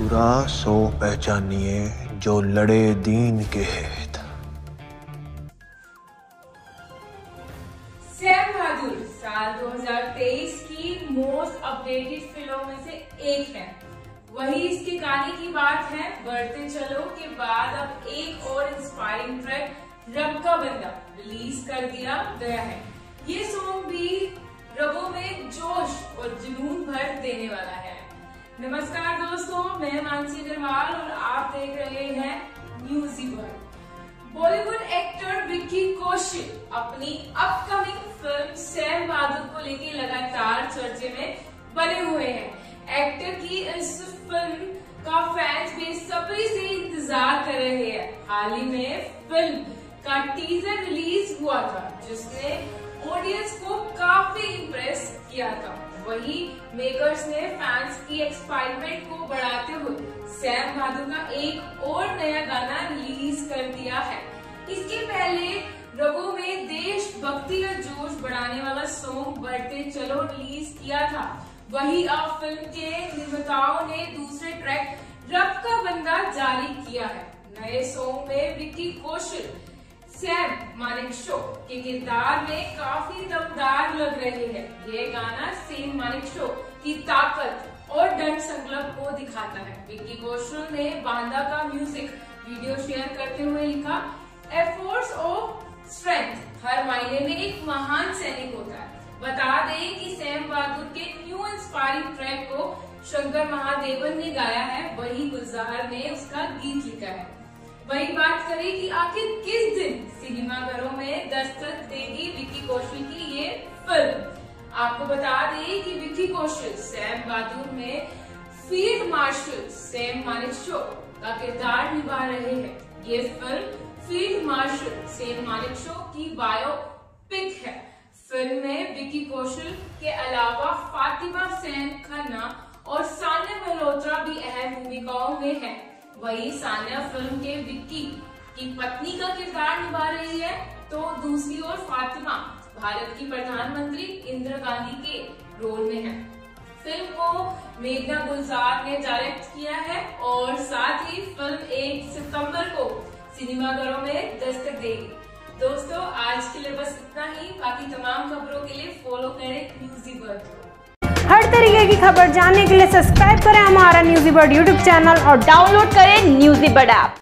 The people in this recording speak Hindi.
सुरा सो पहचानिए जो लड़े दीन के हित साल 2023 की मोस्ट अपडेटेड फ़िल्मों में से एक है। वही इसके गाने की बात है। बढ़ते चलो के बाद अब एक और इंस्पायरिंग ट्रैक रब का बंदा रिलीज़ कर दिया गया है। ये सॉन्ग भी नमस्कार दोस्तों, मैं मानसी अग्रवाल और आप देख रहे हैं news world Bollywood actor Vicky Kaushik अपनी अपकमिंग फ़िल्म सैम बहादुर को लेकर लगातार चर्चे में बने हुए हैं। एक्टर की इस फ़िल्म का फैंस बेसब्री से इंतज़ार कर रहे हैं। हाल ही में फ़िल्म का टीजर रिलीज़ मेकर्स ने फैंस की एक्साइटमेंट को बढ़ाते हुए सैम बहादुर का एक और नया गाना रिलीज़ कर दिया है। इसके पहले रगो में देशभक्ति का जोश बढ़ाने वाला सॉन्ग बढ़ते चलो रिलीज़ किया था। वही अब फ़िल्म के निर्माताओं ने दूसरे ट्रैक रब का बंदा जारी किया है। नए सॉन्ग में विक्की कौशल सैम मानिक शो के किरदार में काफ़ी दमदार लग रहे हैं। ये गाना सेम मानिक शो की ताकत और दंड संकल्प को दिखाता है। विक्की कौशल ने बांदा का म्यूज़िक वीडियो शेयर करते हुए लिखा एफोर्ट्स ऑफ़ स्ट्रेंथ हर मायने में एक महान सैनिक होता है। बता दें कि सैम बहादुर के न्यू इंस्पायरिंग ट्रैक को शंकर महादेवन ने गाया है। वही गुलजार ने उसका गीत लिखा है। वही बात करें कि आखिर किस दिन सिनेमा घरों में दस्तक देगी विक्की कौशल की ये फ़िल्म। आपको बता दें कि विक्की कौशल, सैम बहादुर में field marshal Sam Manekshaw का किरदार निभा रहे हैं। ये film field marshal Sam Manekshaw की बायोपिक है। फ़िल्म में विक्की कौशल के अलावा फातिमा सैन खन्ना और सानिया मल्होत्रा भी अहम भूमिकाओं में है। वही सानिया फ़िल्म के विक्की की पत्नी का किरदार निभा रही है तो दूसरी ओर फातिमा, भारत की प्रधानमंत्री इंदिरा गांधी के रोल में है। फ़िल्म को मेघना गुलजार ने डायरेक्ट किया है और साथ ही फ़िल्म एक सितंबर को सिनेमाघरों में दस्तक देगी। दोस्तों, आज के लिए बस इतना ही। बाकी तमाम खबरों के लिए फॉलो करें न्यूजी वर्ड हर तरीके की खबर जानने के लिए सब्सक्राइब करें हमारा न्यूजी बर्ड यूट्यूब चैनल और डाउनलोड करें न्यूजी बर्ड ऐप